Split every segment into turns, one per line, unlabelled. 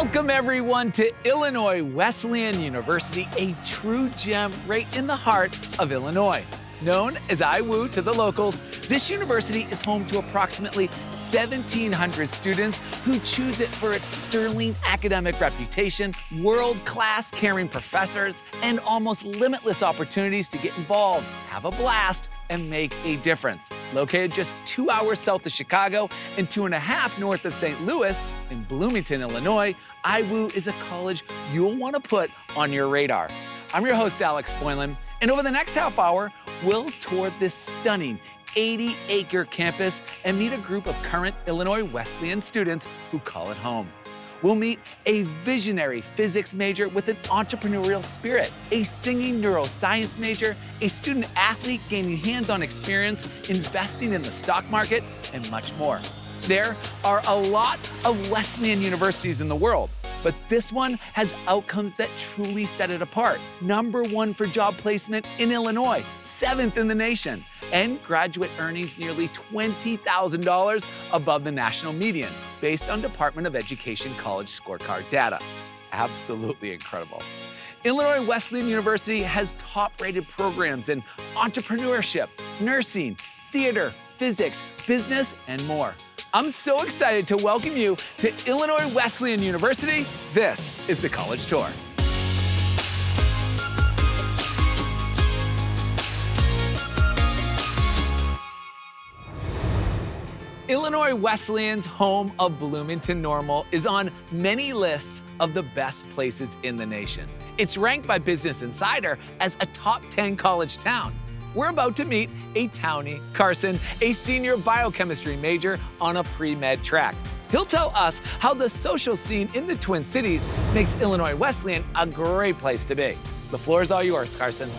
Welcome, everyone, to Illinois Wesleyan University, a true gem right in the heart of Illinois. Known as IWU to the locals, this university is home to approximately 1,700 students who choose it for its sterling academic reputation, world-class caring professors, and almost limitless opportunities to get involved, have a blast, and make a difference. Located just two hours south of Chicago and two and a half north of St. Louis in Bloomington, Illinois, IWU is a college you'll want to put on your radar. I'm your host, Alex Boylan, and over the next half hour, we'll tour this stunning 80 acre campus and meet a group of current Illinois Wesleyan students who call it home. We'll meet a visionary physics major with an entrepreneurial spirit, a singing neuroscience major, a student athlete gaining hands on experience investing in the stock market, and much more. There are a lot of Wesleyan universities in the world, but this one has outcomes that truly set it apart. Number one for job placement in Illinois, seventh in the nation, and graduate earnings nearly $20,000 above the national median, based on Department of Education college scorecard data. Absolutely incredible. Illinois Wesleyan University has top-rated programs in entrepreneurship, nursing, theater, physics, business, and more. I'm so excited to welcome you to Illinois Wesleyan University. This is the College Tour. Illinois Wesleyan's home of Bloomington Normal is on many lists of the best places in the nation. It's ranked by Business Insider as a top 10 college town. We're about to meet a townie, Carson, a senior biochemistry major on a pre-med track. He'll tell us how the social scene in the Twin Cities makes Illinois Wesleyan a great place to be. The floor is all yours, Carson.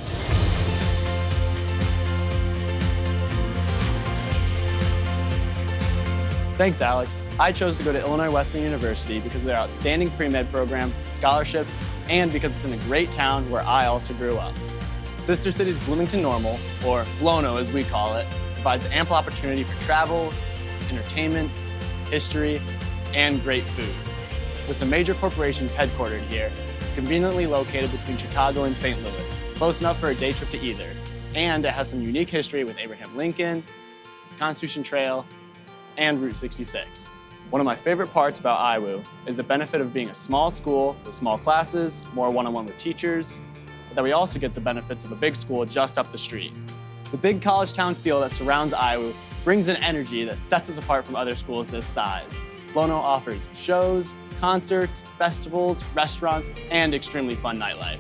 Thanks, Alex. I chose to go to Illinois Wesleyan University because of their outstanding pre-med program, scholarships, and because it's in a great town where I also grew up. Sister City's Bloomington Normal, or BLONO as we call it, provides ample opportunity for travel, entertainment, history, and great food. With some major corporations headquartered here, it's conveniently located between Chicago and St. Louis, close enough for a day trip to either. And it has some unique history with Abraham Lincoln, Constitution Trail, and Route 66. One of my favorite parts about IWU is the benefit of being a small school with small classes, more one-on-one -on -one with teachers, but that we also get the benefits of a big school just up the street. The big college town feel that surrounds IWU brings an energy that sets us apart from other schools this size. BLONO offers shows, concerts, festivals, restaurants, and extremely fun nightlife.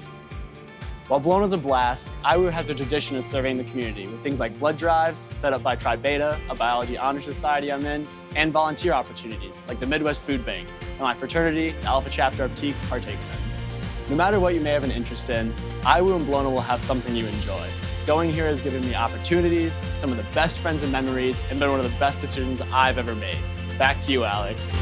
While BLONO's a blast, IWU has a tradition of serving the community with things like blood drives set up by Tri Beta, a biology honor society I'm in, and volunteer opportunities like the Midwest Food Bank and my fraternity, the Alpha Chapter of TKE, partakes in. No matter what you may have an interest in, IWU and BLONO will have something you enjoy. Going here has given me opportunities, some of the best friends and memories, and been one of the best decisions I've ever made. Back to you, Alex.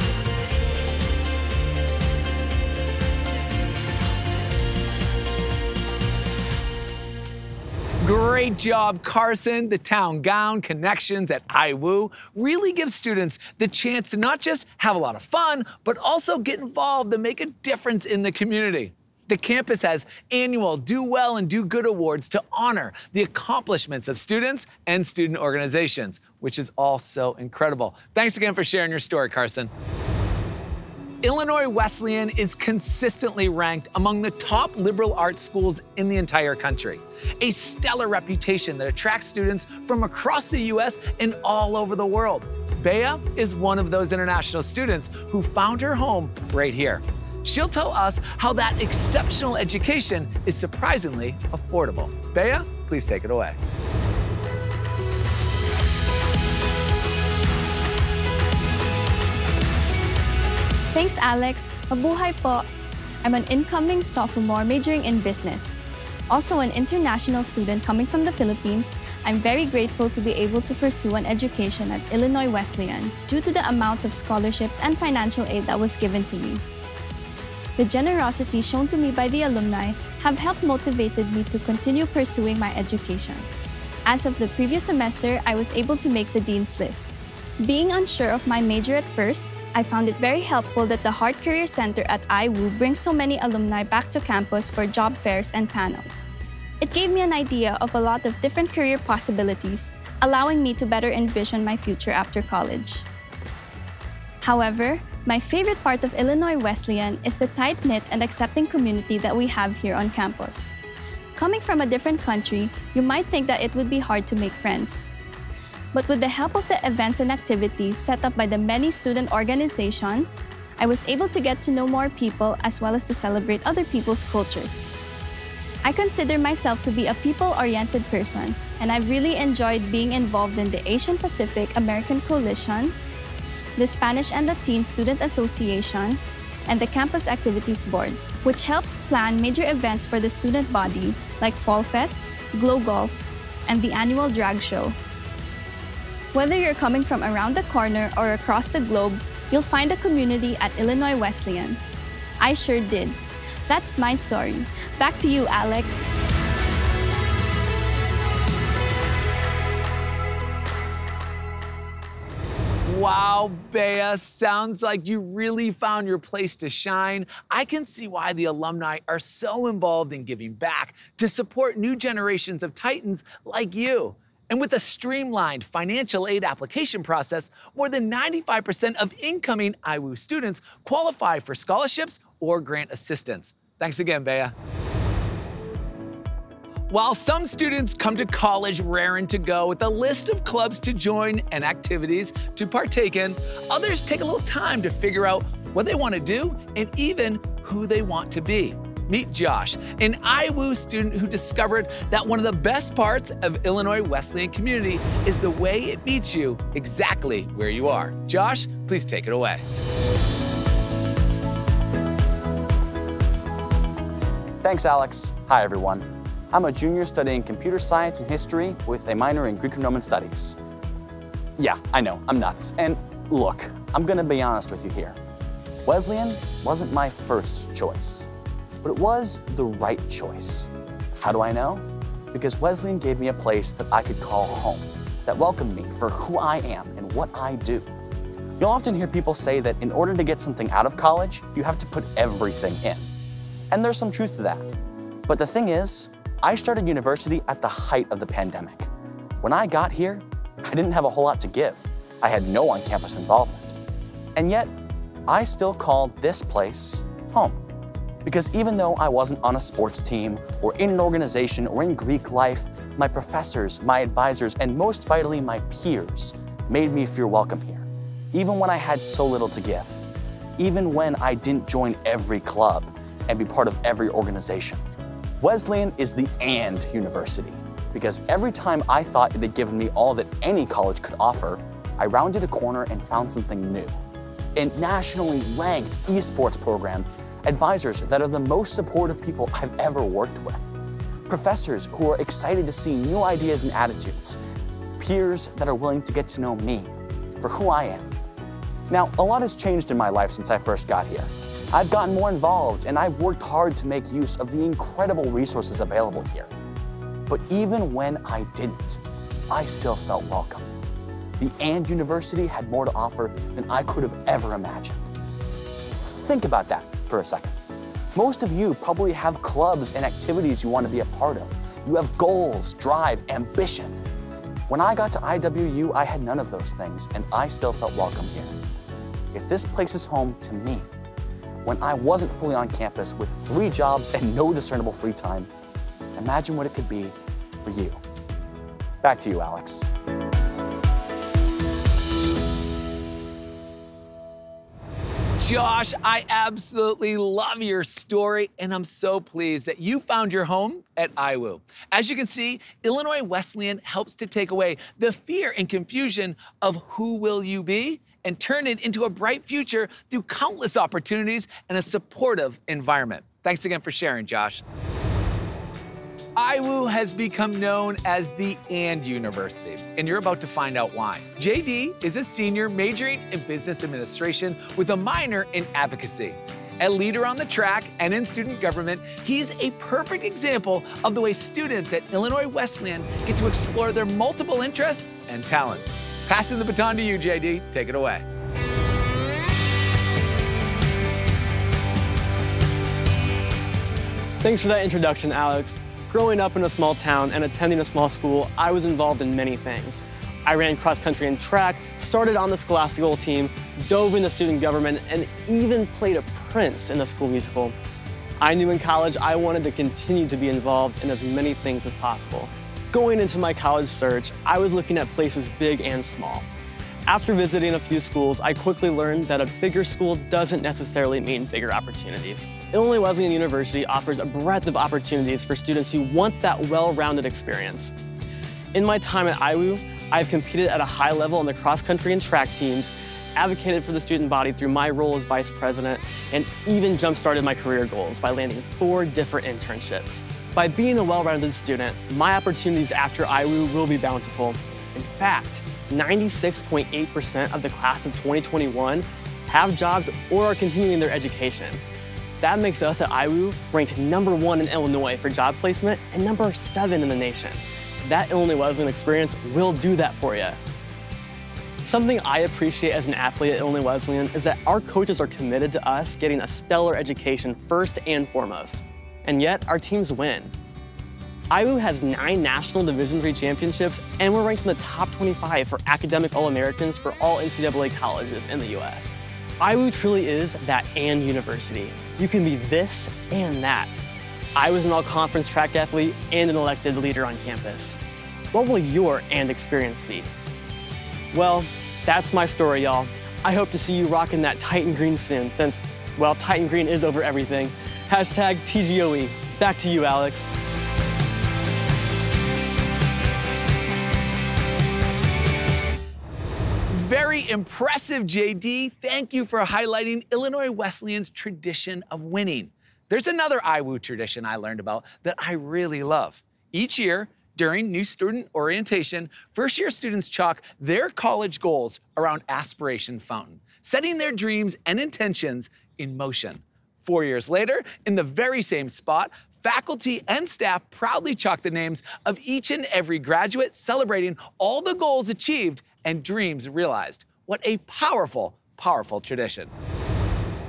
Great job, Carson. The town gown connections at IWU really give students the chance to not just have a lot of fun, but also get involved and make a difference in the community. The campus has annual Do Well and Do Good awards to honor the accomplishments of students and student organizations, which is also incredible. Thanks again for sharing your story, Carson. Illinois Wesleyan is consistently ranked among the top liberal arts schools in the entire country. A stellar reputation that attracts students from across the US and all over the world. Bea is one of those international students who found her home right here. She'll tell us how that exceptional education is surprisingly affordable. Bea, please take it away.
Thanks, Alex. Mabuhay po. I'm an incoming sophomore majoring in business. Also an international student coming from the Philippines, I'm very grateful to be able to pursue an education at Illinois Wesleyan due to the amount of scholarships and financial aid that was given to me. The generosity shown to me by the alumni have helped motivated me to continue pursuing my education. As of the previous semester, I was able to make the Dean's List. Being unsure of my major at first, I found it very helpful that the Hart Career Center at IWU brings so many alumni back to campus for job fairs and panels. It gave me an idea of a lot of different career possibilities, allowing me to better envision my future after college. However, my favorite part of Illinois Wesleyan is the tight-knit and accepting community that we have here on campus. Coming from a different country, you might think that it would be hard to make friends. But with the help of the events and activities set up by the many student organizations, I was able to get to know more people as well as to celebrate other people's cultures. I consider myself to be a people-oriented person, and I've really enjoyed being involved in the Asian Pacific American Coalition, the Spanish and Latin Student Association, and the Campus Activities Board, which helps plan major events for the student body like Fall Fest, Glow Golf, and the annual drag show. Whether you're coming from around the corner or across the globe, you'll find a community at Illinois Wesleyan. I sure did. That's my story. Back to you, Alex.
Wow, Bea, sounds like you really found your place to shine. I can see why the alumni are so involved in giving back to support new generations of Titans like you. And with a streamlined financial aid application process, more than 95% of incoming IWU students qualify for scholarships or grant assistance. Thanks again, Bea. While some students come to college raring to go with a list of clubs to join and activities to partake in, others take a little time to figure out what they want to do and even who they want to be. Meet Josh, an IWU student who discovered that one of the best parts of Illinois Wesleyan community is the way it meets you exactly where you are. Josh, please take it away.
Thanks, Alex. Hi, everyone. I'm a junior studying computer science and history with a minor in Greek and Roman studies. Yeah, I know, I'm nuts. And look, I'm gonna be honest with you here. Wesleyan wasn't my first choice, but it was the right choice. How do I know? Because Wesleyan gave me a place that I could call home, that welcomed me for who I am and what I do. You'll often hear people say that in order to get something out of college, you have to put everything in. And there's some truth to that. But the thing is, I started university at the height of the pandemic. When I got here, I didn't have a whole lot to give. I had no on-campus involvement. And yet, I still called this place home. Because even though I wasn't on a sports team or in an organization or in Greek life, my professors, my advisors, and most vitally, my peers made me feel welcome here, even when I had so little to give, even when I didn't join every club and be part of every organization. Wesleyan is the and university because every time I thought it had given me all that any college could offer, I rounded a corner and found something new. A nationally ranked esports program, advisors that are the most supportive people I've ever worked with, professors who are excited to see new ideas and attitudes, peers that are willing to get to know me for who I am. Now, a lot has changed in my life since I first got here. I've gotten more involved and I've worked hard to make use of the incredible resources available here. But even when I didn't, I still felt welcome. The AND University had more to offer than I could have ever imagined. Think about that for a second. Most of you probably have clubs and activities you want to be a part of. You have goals, drive, ambition. When I got to IWU, I had none of those things, and I still felt welcome here. If this place is home to me, when I wasn't fully on campus with three jobs and no discernible free time. Imagine what it could be for you. Back to you, Alex.
Josh, I absolutely love your story, and I'm so pleased that you found your home at IWU. As you can see, Illinois Wesleyan helps to take away the fear and confusion of who will you be and turn it into a bright future through countless opportunities and a supportive environment. Thanks again for sharing, Josh. IWU has become known as the AND University, and you're about to find out why. JD is a senior majoring in business administration with a minor in advocacy. A leader on the track and in student government, he's a perfect example of the way students at Illinois Wesleyan get to explore their multiple interests and talents. Passing the baton to you, JD. Take it away.
Thanks for that introduction, Alex. Growing up in a small town and attending a small school, I was involved in many things. I ran cross country and track, started on the scholastical team, dove into student government, and even played a prince in the school musical. I knew in college I wanted to continue to be involved in as many things as possible. Going into my college search, I was looking at places big and small. After visiting a few schools, I quickly learned that a bigger school doesn't necessarily mean bigger opportunities. Illinois Wesleyan University offers a breadth of opportunities for students who want that well-rounded experience. In my time at IWU, I've competed at a high level in the cross country and track teams, advocated for the student body through my role as vice president, and even jump-started my career goals by landing four different internships. By being a well-rounded student, my opportunities after IWU will be bountiful. In fact, 96.8% of the class of 2021 have jobs or are continuing their education. That makes us at IWU ranked number one in Illinois for job placement and number seven in the nation. That Illinois Wesleyan experience will do that for you. Something I appreciate as an athlete at Illinois Wesleyan is that our coaches are committed to us getting a stellar education first and foremost. And yet, our teams win. IWU has nine National Division III championships, and we're ranked in the top 25 for academic All-Americans for all NCAA colleges in the US. IWU truly is that and university. You can be this and that. I was an all-conference track athlete and an elected leader on campus. What will your and experience be? Well, that's my story, y'all. I hope to see you rocking that Titan Green soon, since, well, Titan Green is over everything. Hashtag TGOE. Back to you, Alex.
Very impressive, JD. Thank you for highlighting Illinois Wesleyan's tradition of winning. There's another IWU tradition I learned about that I really love. Each year, during new student orientation, first year students chalk their college goals around Aspiration Fountain, setting their dreams and intentions in motion. Four years later, in the very same spot, faculty and staff proudly chalk the names of each and every graduate, celebrating all the goals achieved and dreams realized. What a powerful, powerful tradition.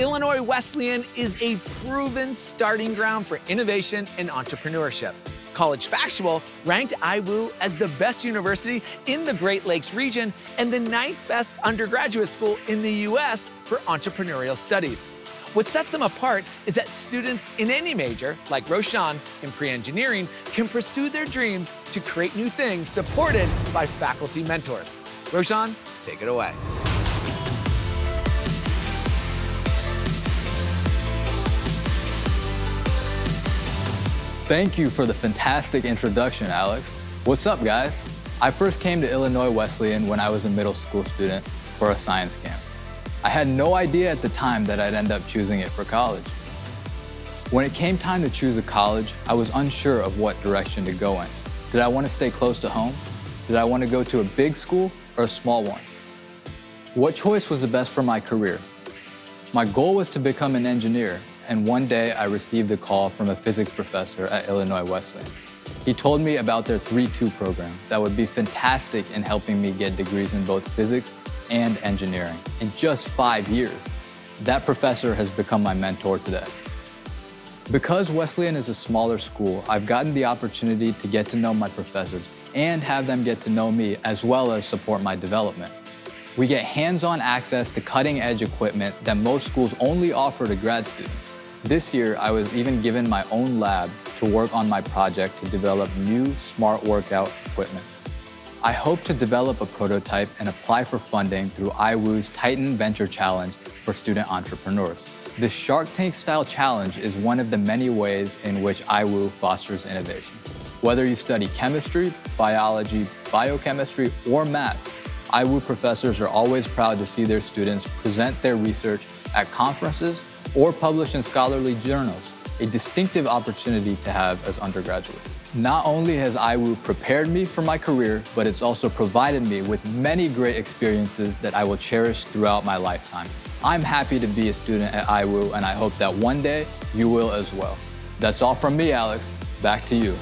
Illinois Wesleyan is a proven starting ground for innovation and entrepreneurship. College Factual ranked IWU as the best university in the Great Lakes region and the ninth best undergraduate school in the U.S. for entrepreneurial studies. What sets them apart is that students in any major, like Roshan in pre-engineering, can pursue their dreams to create new things supported by faculty mentors. Roshan, take it away.
Thank you for the fantastic introduction, Alex. What's up, guys? I first came to Illinois Wesleyan when I was a middle school student for a science camp. I had no idea at the time that I'd end up choosing it for college. When it came time to choose a college, I was unsure of what direction to go in. Did I want to stay close to home? Did I want to go to a big school or a small one? What choice was the best for my career? My goal was to become an engineer, and one day I received a call from a physics professor at Illinois Wesleyan. He told me about their 3-2 program that would be fantastic in helping me get degrees in both physics and engineering in just five years. That professor has become my mentor today. Because Wesleyan is a smaller school, I've gotten the opportunity to get to know my professors and have them get to know me as well as support my development. We get hands-on access to cutting-edge equipment that most schools only offer to grad students. This year, I was even given my own lab to work on my project to develop new smart workout equipment. I hope to develop a prototype and apply for funding through IWU's Titan Venture Challenge for student entrepreneurs. This Shark Tank style challenge is one of the many ways in which IWU fosters innovation. Whether you study chemistry, biology, biochemistry, or math, IWU professors are always proud to see their students present their research at conferences or publish in scholarly journals, a distinctive opportunity to have as undergraduates. Not only has IWU prepared me for my career, but it's also provided me with many great experiences that I will cherish throughout my lifetime. I'm happy to be a student at IWU, and I hope that one day you will as well. That's all from me, Alex. Back to you.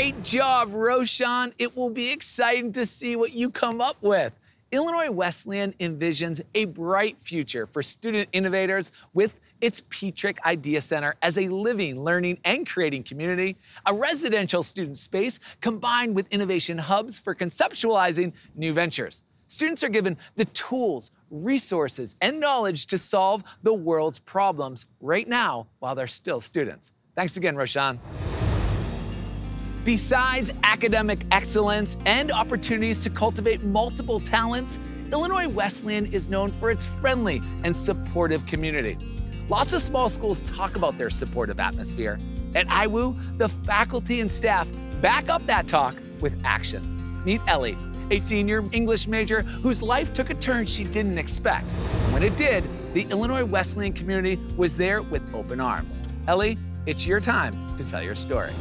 Great job, Roshan. It will be exciting to see what you come up with. Illinois Wesleyan envisions a bright future for student innovators with its Petrick Idea Center as a living, learning, and creating community, a residential student space combined with innovation hubs for conceptualizing new ventures. Students are given the tools, resources, and knowledge to solve the world's problems right now while they're still students. Thanks again, Roshan. Besides academic excellence and opportunities to cultivate multiple talents, Illinois Wesleyan is known for its friendly and supportive community. Lots of small schools talk about their supportive atmosphere. At IWU, the faculty and staff back up that talk with action. Meet Ellie, a senior English major whose life took a turn she didn't expect. When it did, the Illinois Wesleyan community was there with open arms. Ellie, it's your time to tell your story.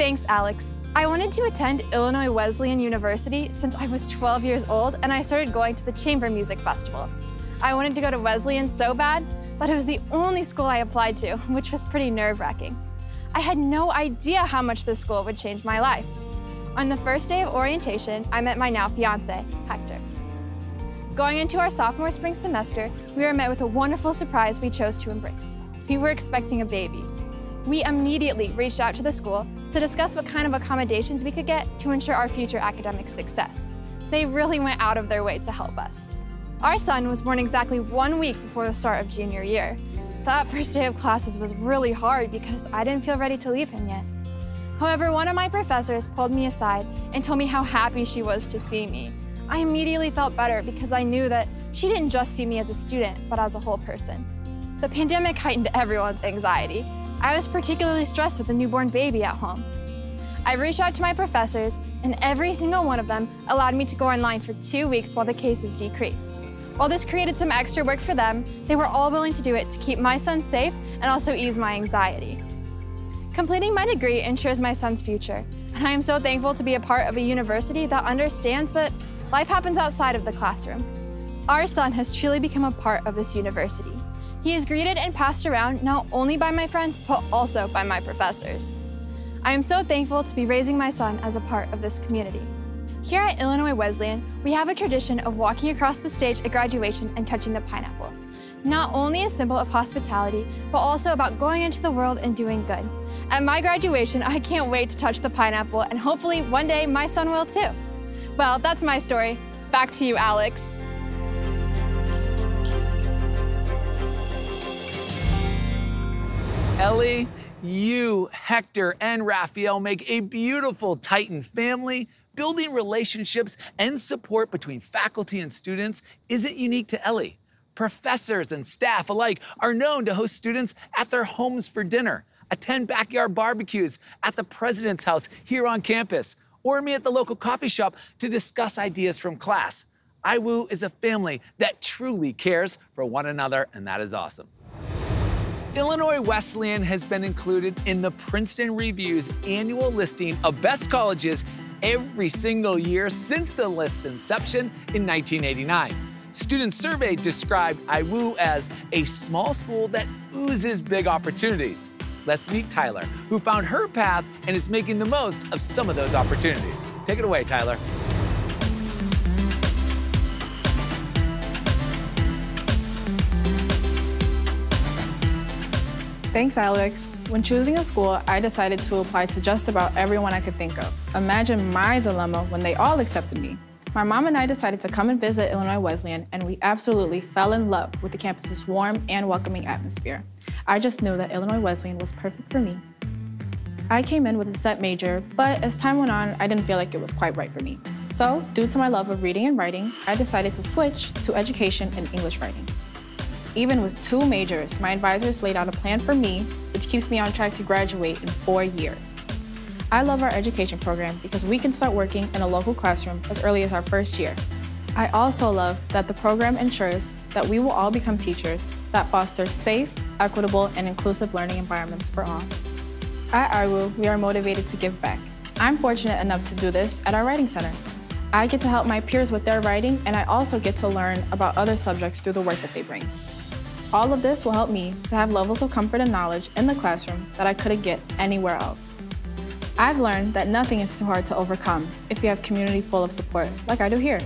Thanks, Alex. I wanted to attend Illinois Wesleyan University since I was 12 years old and I started going to the Chamber Music Festival. I wanted to go to Wesleyan so bad, but it was the only school I applied to, which was pretty nerve-wracking. I had no idea how much this school would change my life. On the first day of orientation, I met my now fiance, Hector. Going into our sophomore spring semester, we were met with a wonderful surprise we chose to embrace. We were expecting a baby. We immediately reached out to the school to discuss what kind of accommodations we could get to ensure our future academic success. They really went out of their way to help us. Our son was born exactly one week before the start of junior year. That first day of classes was really hard because I didn't feel ready to leave him yet. However, one of my professors pulled me aside and told me how happy she was to see me. I immediately felt better because I knew that she didn't just see me as a student, but as a whole person. The pandemic heightened everyone's anxiety, I was particularly stressed with a newborn baby at home. I reached out to my professors, and every single one of them allowed me to go online for two weeks while the cases decreased. While this created some extra work for them, they were all willing to do it to keep my son safe and also ease my anxiety. Completing my degree ensures my son's future, and I am so thankful to be a part of a university that understands that life happens outside of the classroom. Our son has truly become a part of this university. He is greeted and passed around not only by my friends, but also by my professors. I am so thankful to be raising my son as a part of this community. Here at Illinois Wesleyan, we have a tradition of walking across the stage at graduation and touching the pineapple. Not only a symbol of hospitality, but also about going into the world and doing good. At my graduation, I can't wait to touch the pineapple, and hopefully one day my son will too. Well, that's my story. Back to you, Alex.
Ellie, you, Hector, and Raphael make a beautiful Titan family. Building relationships and support between faculty and students isn't unique to Ellie. Professors and staff alike are known to host students at their homes for dinner, attend backyard barbecues at the president's house here on campus, or meet at the local coffee shop to discuss ideas from class. IWU is a family that truly cares for one another, and that is awesome. Illinois Wesleyan has been included in the Princeton Review's annual listing of best colleges every single year since the list's inception in 1989. Student survey described IWU as a small school that oozes big opportunities. Let's meet Tyler, who found her path and is making the most of some of those opportunities. Take it away, Tyler.
Thanks, Alex. When choosing a school, I decided to apply to just about everyone I could think of. Imagine my dilemma when they all accepted me. My mom and I decided to come and visit Illinois Wesleyan, and we absolutely fell in love with the campus's warm and welcoming atmosphere. I just knew that Illinois Wesleyan was perfect for me. I came in with a set major, but as time went on, I didn't feel like it was quite right for me. So, due to my love of reading and writing, I decided to switch to education and English writing. Even with two majors, my advisors laid out a plan for me, which keeps me on track to graduate in four years. I love our education program because we can start working in a local classroom as early as our first year. I also love that the program ensures that we will all become teachers that foster safe, equitable, and inclusive learning environments for all. At IWU, we are motivated to give back. I'm fortunate enough to do this at our Writing Center. I get to help my peers with their writing, and I also get to learn about other subjects through the work that they bring. All of this will help me to have levels of comfort and knowledge in the classroom that I couldn't get anywhere else. I've learned that nothing is too hard to overcome if you have community full of support, like I do here.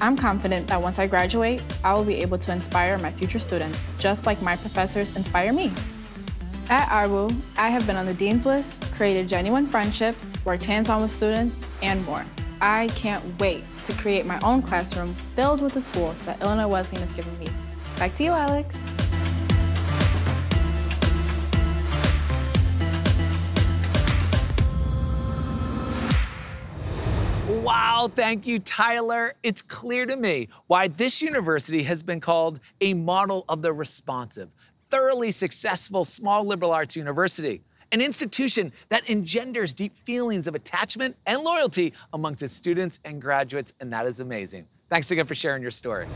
I'm confident that once I graduate, I will be able to inspire my future students, just like my professors inspire me. At IWU, I have been on the Dean's List, created genuine friendships, worked hands-on with students, and more. I can't wait to create my own classroom filled with the tools that Illinois Wesleyan has given me. Back to you, Alex.
Wow, thank you, Tyler. It's clear to me why this university has been called a model of the responsive, thoroughly successful small liberal arts university, an institution that engenders deep feelings of attachment and loyalty amongst its students and graduates, and that is amazing. Thanks again for sharing your story.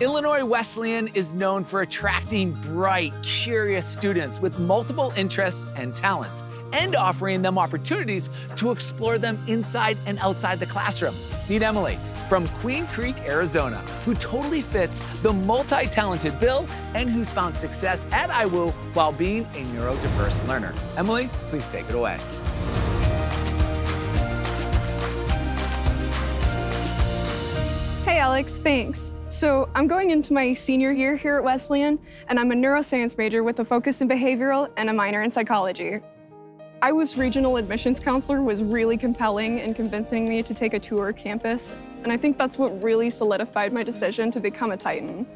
Illinois Wesleyan is known for attracting bright, curious students with multiple interests and talents and offering them opportunities to explore them inside and outside the classroom. Meet Emily from Queen Creek, Arizona, who totally fits the multi-talented bill and who's found success at IWU while being a neurodiverse learner. Emily, please take it away.
Hey Alex, thanks. So I'm going into my senior year here at Wesleyan, and I'm a neuroscience major with a focus in behavioral and a minor in psychology. IWU's regional admissions counselor was really compelling in convincing me to take a tour campus, and I think that's what really solidified my decision to become a Titan.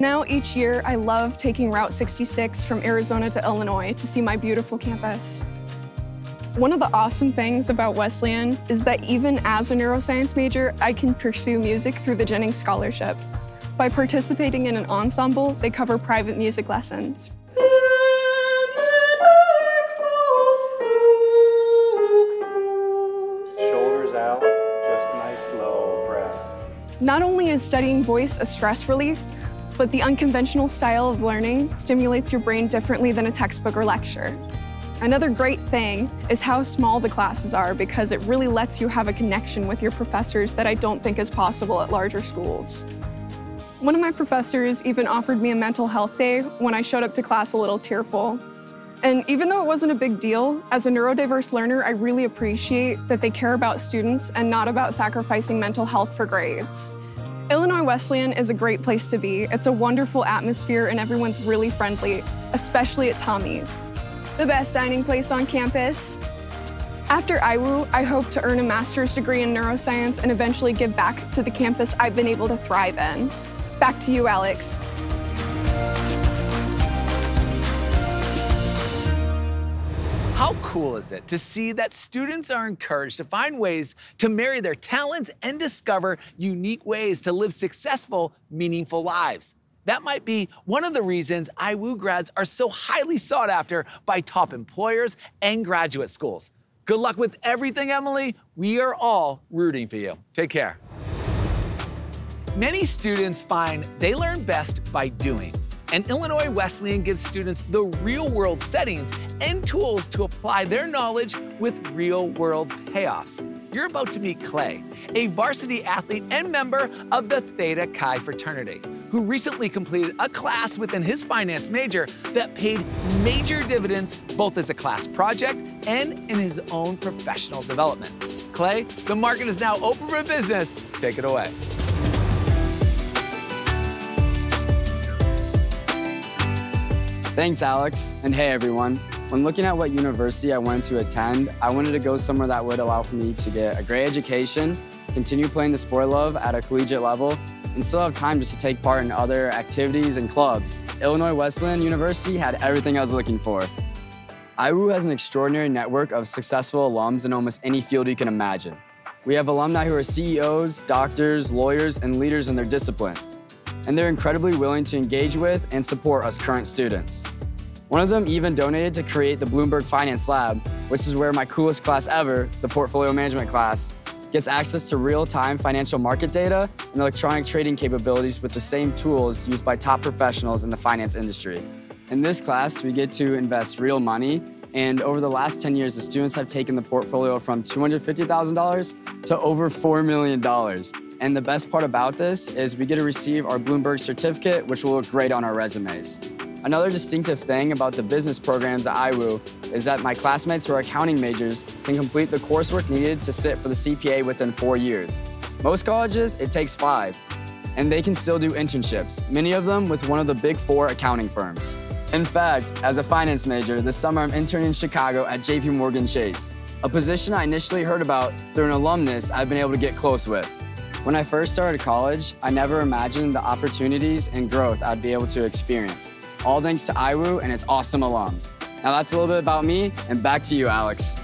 Now, each year, I love taking Route 66 from Arizona to Illinois to see my beautiful campus. One of the awesome things about Wesleyan is that even as a neuroscience major, I can pursue music through the Jennings Scholarship. By participating in an ensemble, they cover private music lessons. Not only is studying voice a stress relief, but the unconventional style of learning stimulates your brain differently than a textbook or lecture. Another great thing is how small the classes are because it really lets you have a connection with your professors that I don't think is possible at larger schools. One of my professors even offered me a mental health day when I showed up to class a little tearful. And even though it wasn't a big deal, as a neurodiverse learner, I really appreciate that they care about students and not about sacrificing mental health for grades. Illinois Wesleyan is a great place to be. It's a wonderful atmosphere and everyone's really friendly, especially at Tommy's, the best dining place on campus. After IWU, I hope to earn a master's degree in neuroscience and eventually give back to the campus I've been able to thrive in. Back to you, Alex.
How cool is it to see that students are encouraged to find ways to marry their talents and discover unique ways to live successful, meaningful lives? That might be one of the reasons IWU grads are so highly sought after by top employers and graduate schools. Good luck with everything, Emily. We are all rooting for you. Take care. Many students find they learn best by doing. And Illinois Wesleyan gives students the real world settings and tools to apply their knowledge with real world payoffs. You're about to meet Clay, a varsity athlete and member of the Theta Chi fraternity, who recently completed a class within his finance major that paid major dividends both as a class project and in his own professional development. Clay, the market is now open for business. Take it away.
Thanks, Alex. And hey, everyone. When looking at what university I wanted to attend, I wanted to go somewhere that would allow for me to get a great education, continue playing the sport I love at a collegiate level, and still have time just to take part in other activities and clubs. Illinois Wesleyan University had everything I was looking for. IWU has an extraordinary network of successful alums in almost any field you can imagine. We have alumni who are CEOs, doctors, lawyers, and leaders in their discipline and they're incredibly willing to engage with and support us current students. One of them even donated to create the Bloomberg Finance Lab, which is where my coolest class ever, the portfolio management class, gets access to real-time financial market data and electronic trading capabilities with the same tools used by top professionals in the finance industry. In this class, we get to invest real money, and over the last 10 years, the students have taken the portfolio from $250,000 to over $4 million. And the best part about this is we get to receive our Bloomberg certificate, which will look great on our resumes. Another distinctive thing about the business programs at IWU is that my classmates who are accounting majors can complete the coursework needed to sit for the CPA within four years. Most colleges, it takes five, and they can still do internships, many of them with one of the big four accounting firms. In fact, as a finance major, this summer I'm interning in Chicago at JP Morgan Chase, a position I initially heard about through an alumnus I've been able to get close with. When I first started college, I never imagined the opportunities and growth I'd be able to experience all thanks to IWU and its awesome alums. Now that's a little bit about me, and back to you, Alex.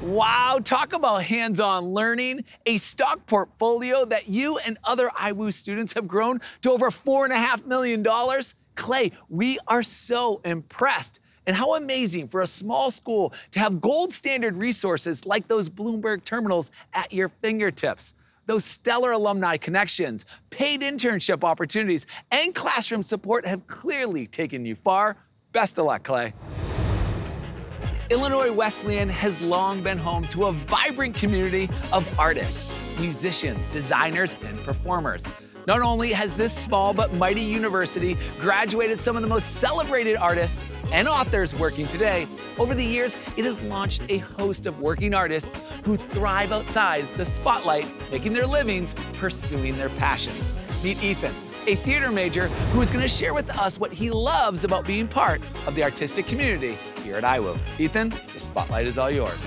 Wow, talk about hands-on learning, a stock portfolio that you and other IWU students have grown to over $4.5 million. Clay, we are so impressed. And how amazing for a small school to have gold standard resources like those Bloomberg terminals at your fingertips those stellar alumni connections, paid internship opportunities, and classroom support have clearly taken you far. Best of luck, Clay. Illinois Wesleyan has long been home to a vibrant community of artists, musicians, designers, and performers. Not only has this small but mighty university graduated some of the most celebrated artists and authors working today, over the years, it has launched a host of working artists who thrive outside the spotlight, making their livings pursuing their passions. Meet Ethan, a theater major who is going to share with us what he loves about being part of the artistic community here at IWU. Ethan, the spotlight is all yours.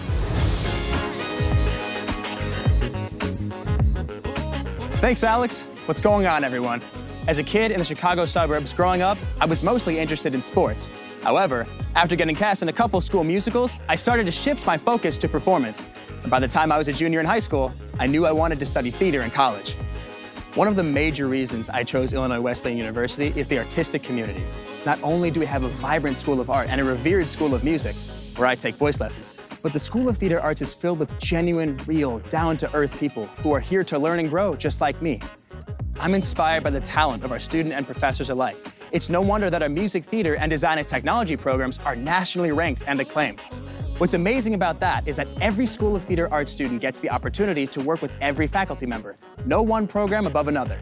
Thanks, Alex. What's going on, everyone? As a kid in the Chicago suburbs growing up, I was mostly interested in sports. However, after getting cast in a couple school musicals, I started to shift my focus to performance. And by the time I was a junior in high school, I knew I wanted to study theater in college. One of the major reasons I chose Illinois Wesleyan University is the artistic community. Not only do we have a vibrant school of art and a revered school of music, where I take voice lessons, but the School of Theater Arts is filled with genuine, real, down-to-earth people who are here to learn and grow just like me. I'm inspired by the talent of our student and professors alike. It's no wonder that our music theater and design and technology programs are nationally ranked and acclaimed. What's amazing about that is that every School of Theater Arts student gets the opportunity to work with every faculty member, no one program above another.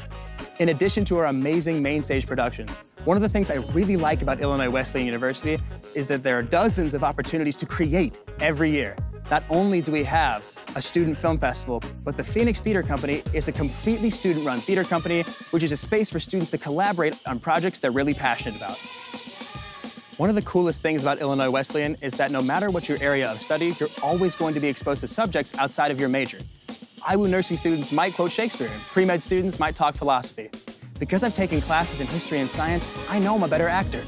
In addition to our amazing main stage productions, one of the things I really like about Illinois Wesleyan University is that there are dozens of opportunities to create every year. Not only do we have a student film festival, but the Phoenix Theater Company is a completely student-run theater company, which is a space for students to collaborate on projects they're really passionate about. One of the coolest things about Illinois Wesleyan is that no matter what your area of study, you're always going to be exposed to subjects outside of your major. IWU nursing students might quote Shakespeare, and pre-med students might talk philosophy. Because I've taken classes in history and science, I know I'm a better actor.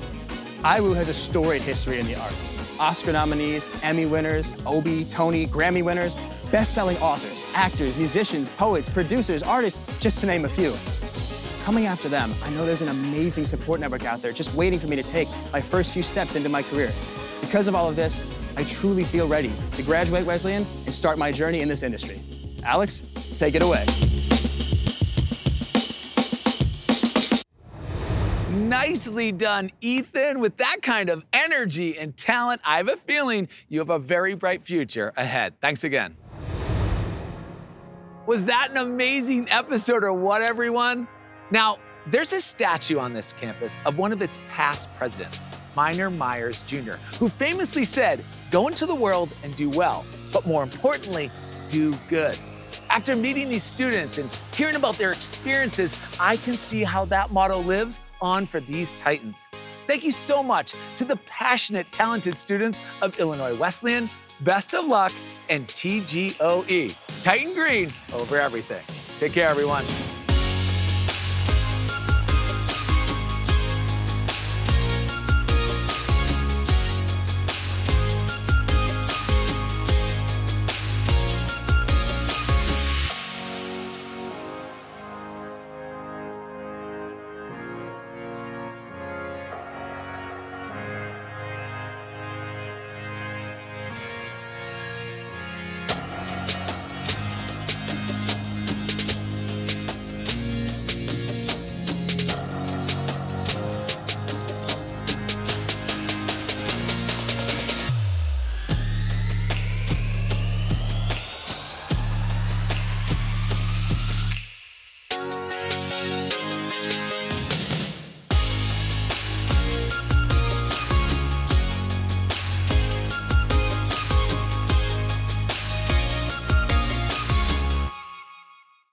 IWU has a storied history in the arts. Oscar nominees, Emmy winners, Obie, Tony, Grammy winners, best-selling authors, actors, musicians, poets, producers, artists, just to name a few. Coming after them, I know there's an amazing support network out there just waiting for me to take my first few steps into my career. Because of all of this, I truly feel ready to graduate Wesleyan and start my journey in this industry. Alex, take it away.
Nicely done, Ethan. With that kind of energy and talent, I have a feeling you have a very bright future ahead. Thanks again. Was that an amazing episode or what, everyone? Now, there's a statue on this campus of one of its past presidents, Minor Myers Jr., who famously said, go into the world and do well, but more importantly, do good. After meeting these students and hearing about their experiences, I can see how that motto lives on for these Titans. Thank you so much to the passionate, talented students of Illinois Wesleyan. Best of luck and TGOE. Titan Green over everything. Take care, everyone.